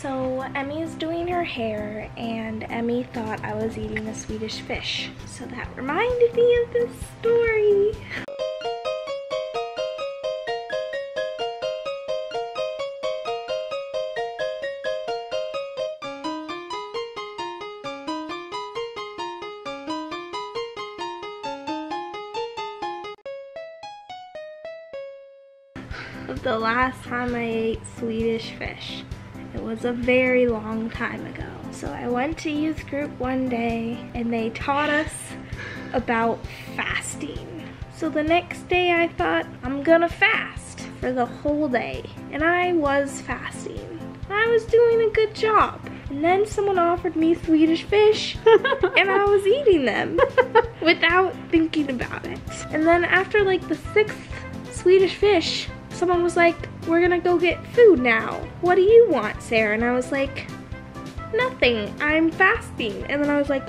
So Emy is doing her hair and Emy thought I was eating a Swedish fish. So that reminded me of this story. the last time I ate Swedish fish. It was a very long time ago. So I went to youth group one day and they taught us about fasting. So the next day I thought I'm gonna fast for the whole day. And I was fasting. I was doing a good job. And then someone offered me Swedish fish and I was eating them without thinking about it. And then after like the sixth Swedish fish, someone was like, we're gonna go get food now. What do you want, Sarah? And I was like, nothing, I'm fasting. And then I was like,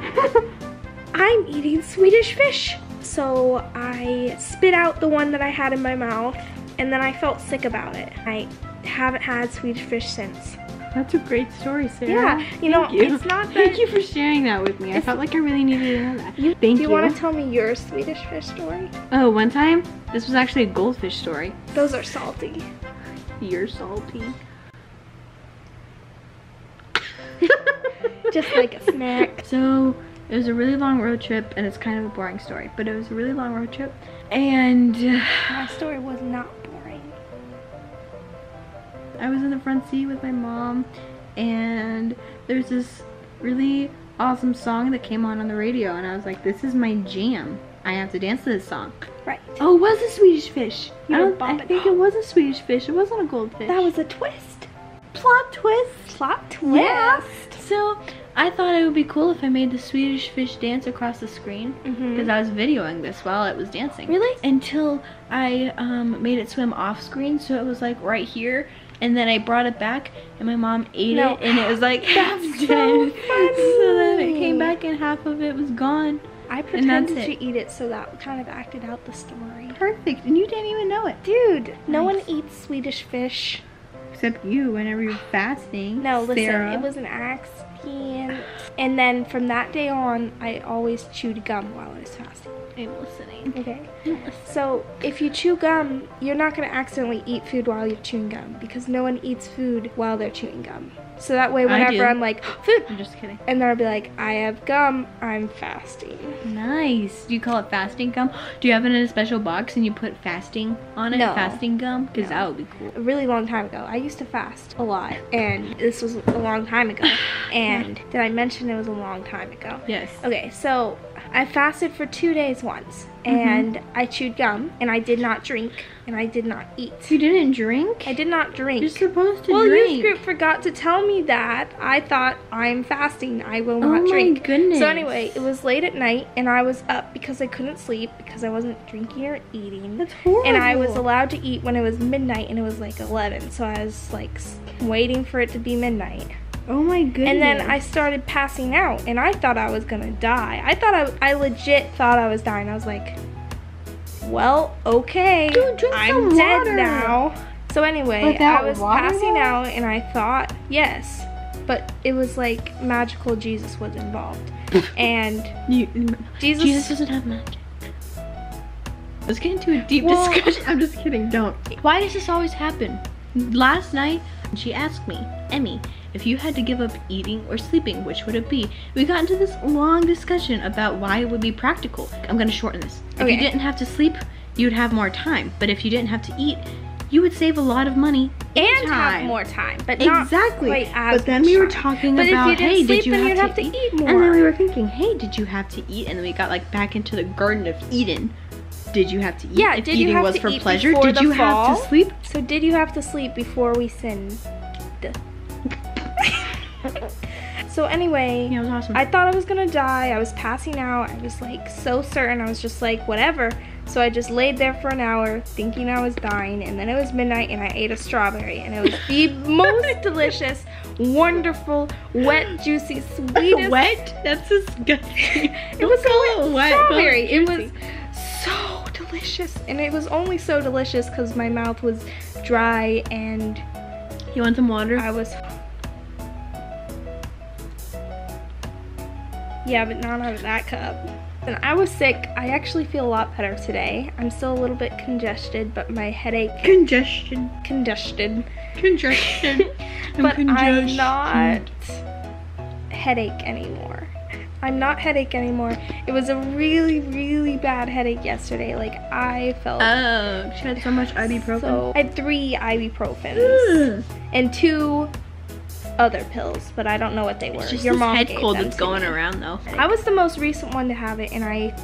I'm eating Swedish fish. So I spit out the one that I had in my mouth and then I felt sick about it. I haven't had Swedish fish since. That's a great story, Sarah. Yeah, you Thank know, you. it's not that- Thank you for sharing that with me. I felt like I really needed to know that. Thank you, Thank do you, you. want to tell me your Swedish fish story? Oh, one time, this was actually a goldfish story. Those are salty. You're salty. Just like a snack. So it was a really long road trip, and it's kind of a boring story, but it was a really long road trip, and uh, My story was not boring. I was in the front seat with my mom, and there's this really awesome song that came on on the radio, and I was like, "This is my jam. I have to dance to this song." Right. Oh, it was a Swedish fish. You I, don't, I think it was a Swedish fish. It wasn't a goldfish. That was a twist. plot twist. Plot twist. Yeah. So I thought it would be cool if I made the Swedish fish dance across the screen because I was videoing this while it was dancing. Really? Until I um, made it swim off screen, so it was like right here, and then I brought it back, and my mom ate No. it, and it was like half That's dead. so So then it came back, and half of it was gone. I pretended that's it. to eat it so that kind of acted out the story. Perfect, and you didn't even know it. Dude, no one eats Swedish fish. Except you, whenever you're fasting. No, listen, Sarah. it was an accident. And then from that day on, I always chewed gum while I was fasting. I'm listening. Okay. So if you chew gum, you're not gonna accidentally eat food while you're chewing gum because no one eats food while they're chewing gum. So that way, whenever. I'm like food, I'm just kidding. and then I'll be like, I have gum, I'm fasting. Nice. Do you call it fasting gum? Do you have it in a special box and you put fasting on it? No. Fasting gum? Because No. that would be cool. A really long time ago, I used to fast a lot, and this was a long time ago. And did I mention it was a long time ago? Yes. Okay, so I fasted for two days once, Mm-hmm. and I chewed gum, and I did not drink, and I did not eat. You didn't drink? I did not drink. You're supposed to well, drink. youth group forgot to tell me that. I thought I'm fasting. I will not Oh not my drink. goodness. So anyway, it was late at night, and I was up because I couldn't sleep because I wasn't drinking or eating. That's horrible. And I was allowed to eat when it was midnight, and it was like 11. So I was like waiting for it to be midnight. Oh my goodness. And then I started passing out, and I thought I was gonna die. I thought I, I legit thought I was dying. I was like, well, okay, Dude, drink I'm some dead water. now. So anyway, I was passing out, and I thought yes, but it was like magical Jesus was involved, and You, Jesus. Jesus doesn't have magic. Let's get into a deep Well- discussion. I'm just kidding. Don't. Why does this always happen? Last night, she asked me, Emy, if you had to give up eating or sleeping, which would it be? We got into this long discussion about why it would be practical. I'm gonna shorten this. If you didn't have to sleep, you'd have more time. But if you didn't have to eat, you would save a lot of money and time. have more time, but not Exactly. But then we were talking But about, you hey, did you have have to eat? eat more. And then we were thinking, hey, did you have to eat? And then we got like back into the Garden of Eden. Did you have to eat? Yeah, if did you eating have was to for eat pleasure, did you have to sleep? So did you have to sleep before we sinned? So anyway, Yeah, it was awesome. I thought I was gonna die. I was passing out. I was like so certain. I was just like, whatever. So I just laid there for an hour thinking I was dying. And then it was midnight and I ate a strawberry. And it was the most delicious, wonderful, wet, juicy, sweetest. wet? That's disgusting. It was Don't a call it wet, strawberry. it It was so delicious. And it was only so delicious because my mouth was dry and You want some water? I was. Yeah, but not out of that cup. And I was sick. I actually feel a lot better today. I'm still a little bit congested, but my headache Congestion. congested. Congestion. but I'm not headache anymore. I'm not headache anymore. It was a really, really bad headache yesterday. Like I felt Oh, she had so much ibuprofen. so. I had three ibuprofens and two other pills, but I don't know what they were. It's just Your mom head gave cold them that's to going me. around though. I was the most recent one to have it, and I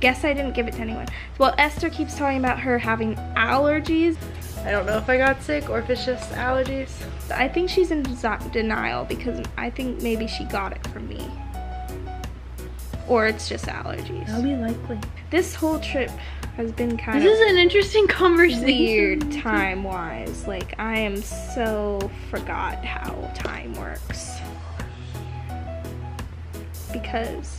guess I didn't give it to anyone. Well, Esther keeps talking about her having allergies. I don't know if I got sick or if it's just allergies. I think she's in denial because I think maybe she got it from me. Or it's just allergies. That'll be likely. This whole trip has been kind This of is an interesting conversation. weird time wise. Like, I am so forgot how time works. Because.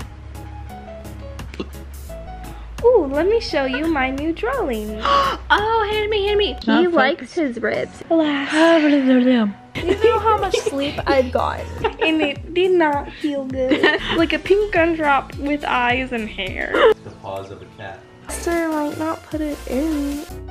Ooh, let me show you my new drawing. oh, hand me, hand me. He likes his ribs. Alas, Alas. you know how much sleep I've gotten, and it did not feel good. like a pink gumdrop with eyes and hair. The paws of a cat. Esther might not put it in.